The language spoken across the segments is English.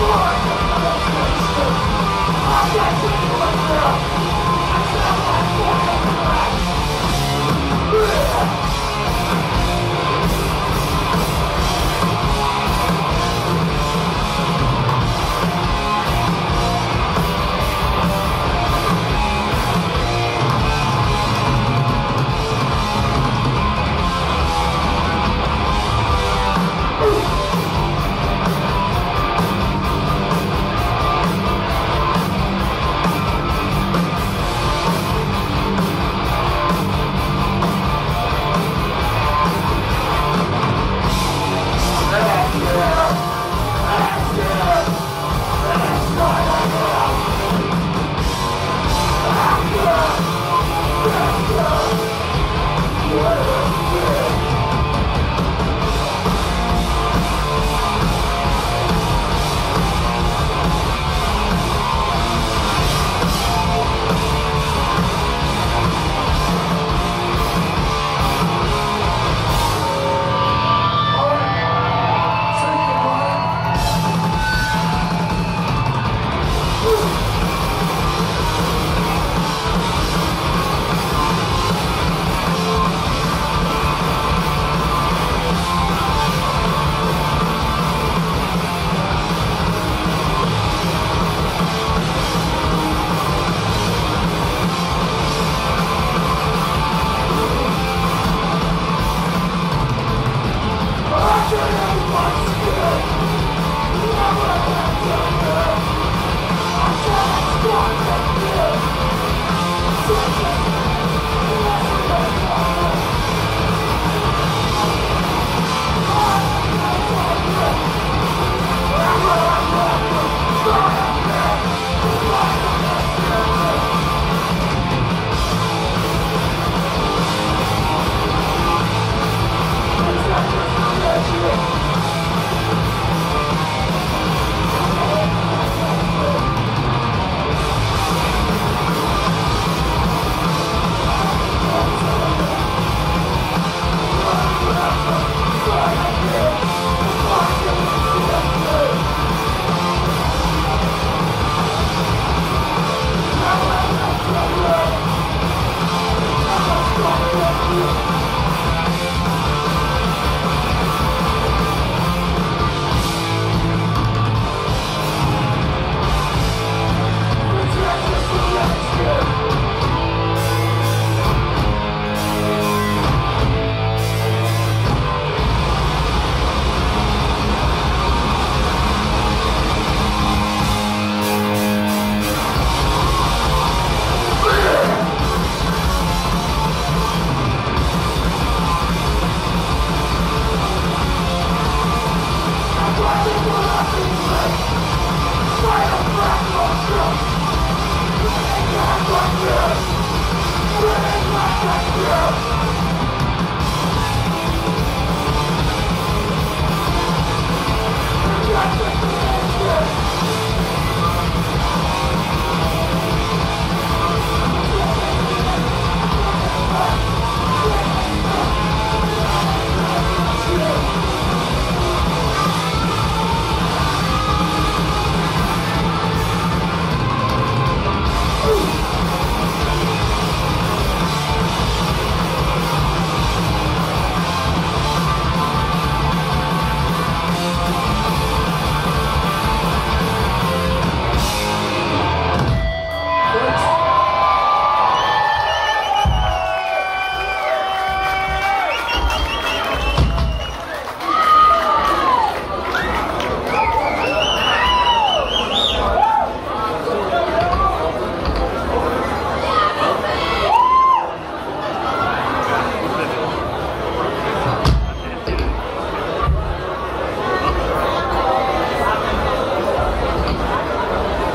Lord!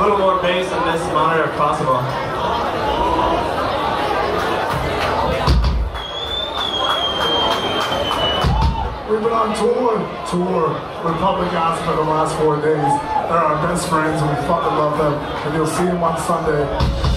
little more bass in this monitor if possible. We've been on tour, tour with Public Eyes for the last four days. They're our best friends and we fucking love them. And you'll see them on Sunday.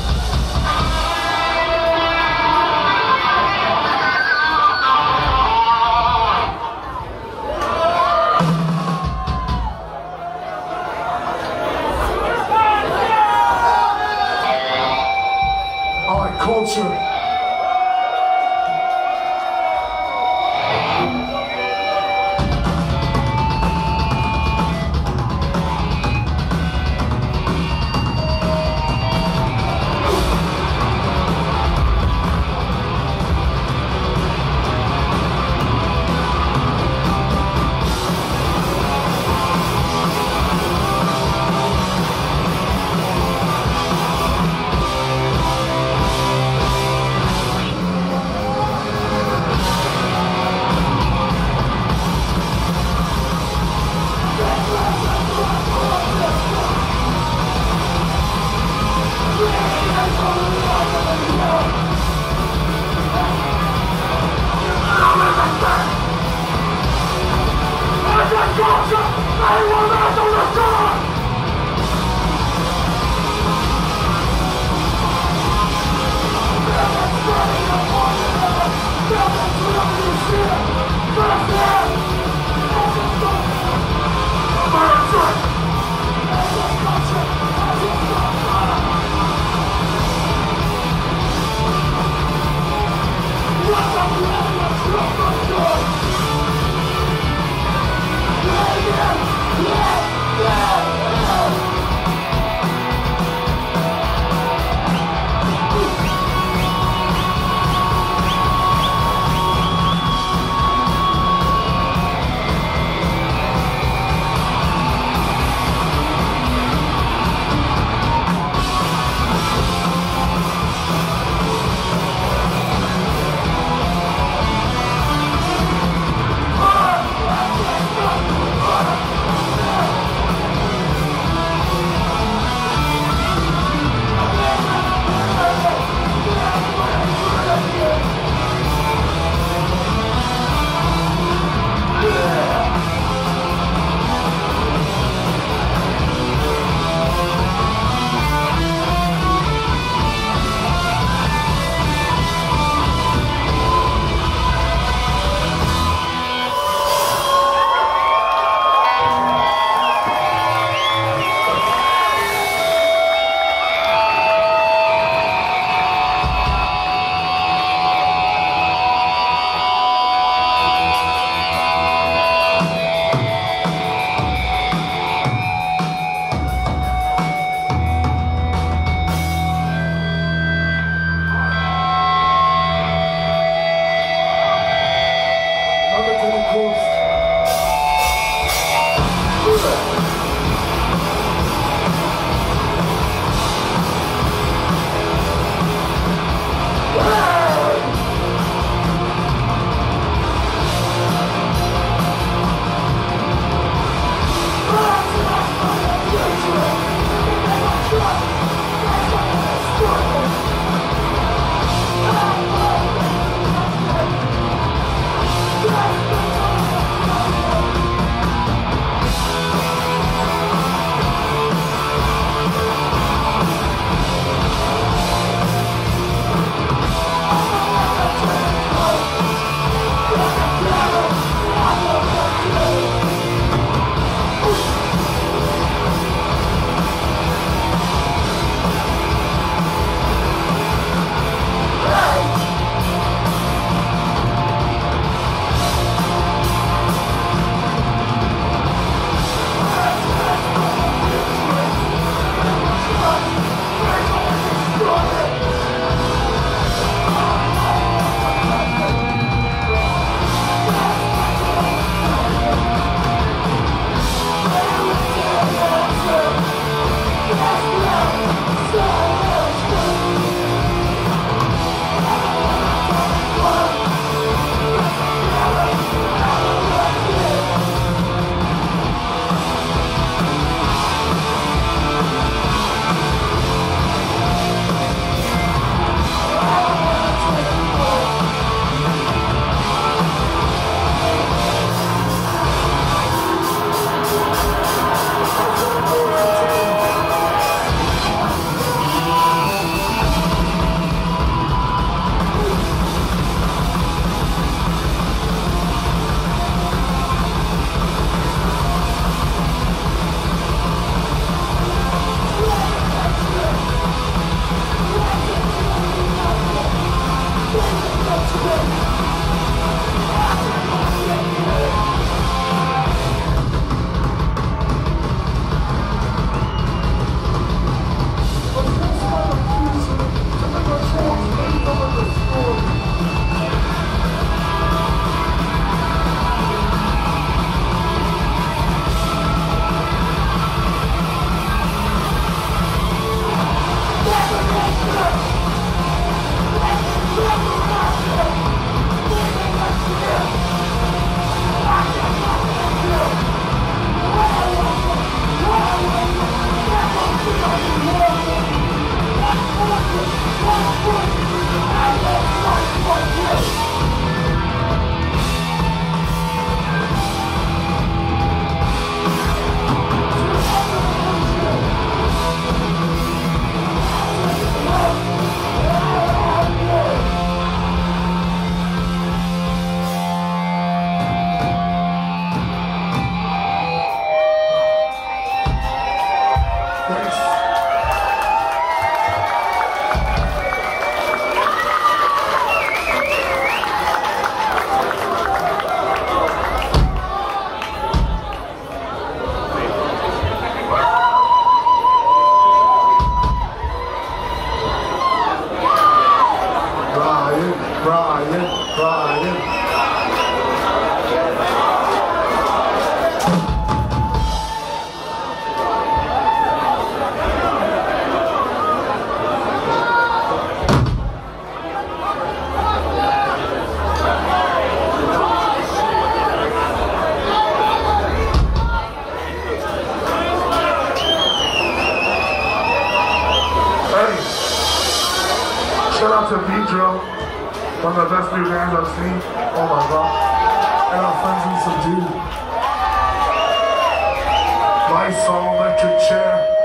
Shout out to Pedro. One of the best new bands I've seen. Oh my god. And our friends in subdued. My soul electric chair.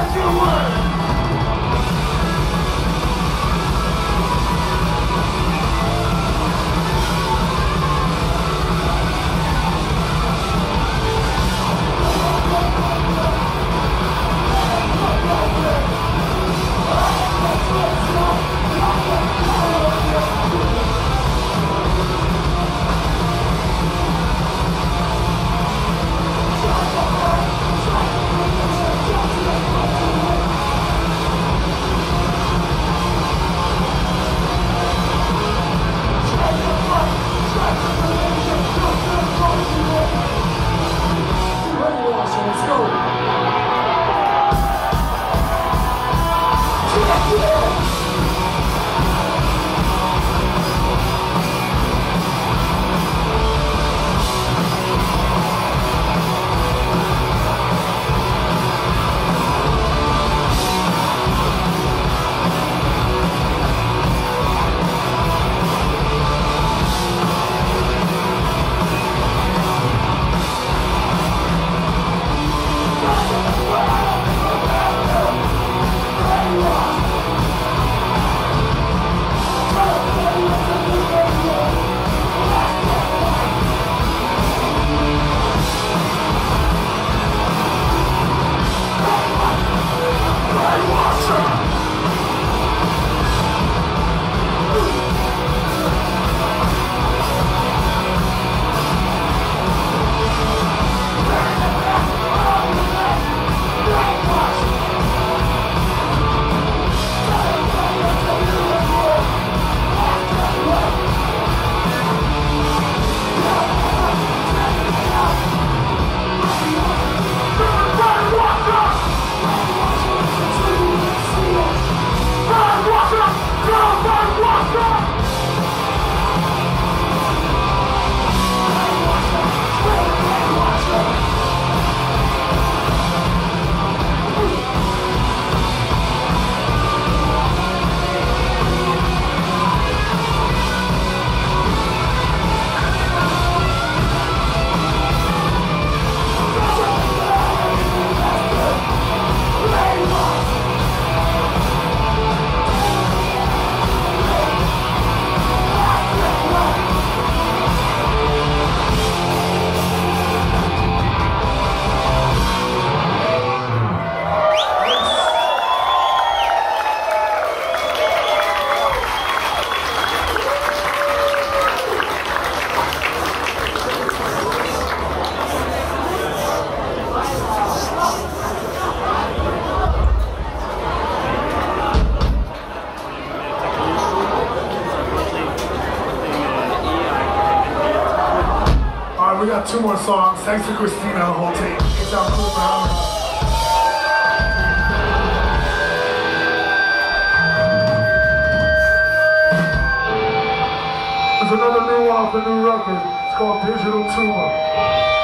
what you were. Two more songs. Thanks to Christina and the whole team. Thanks out cool having. There's another new one off the new record. It's called Digital Tumor.